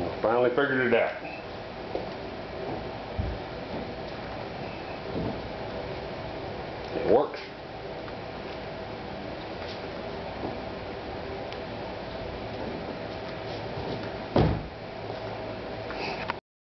I finally figured it out. It works.